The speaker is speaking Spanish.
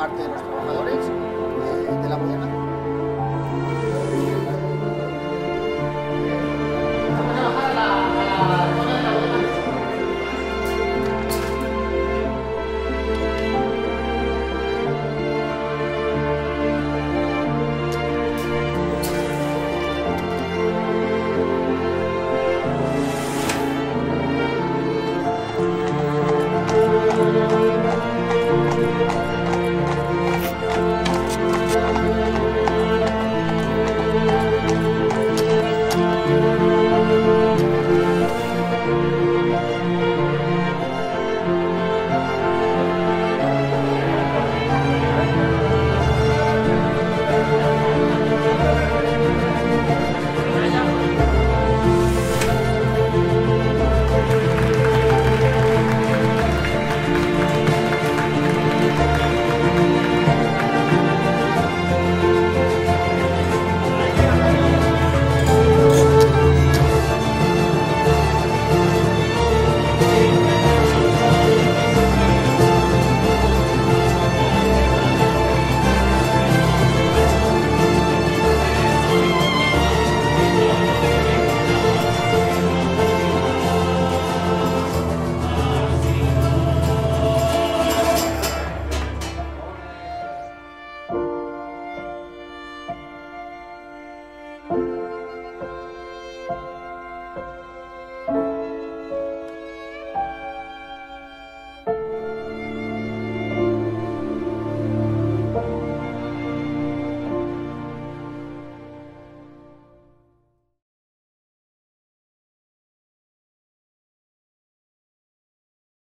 parte de los trabajadores eh, de la moderna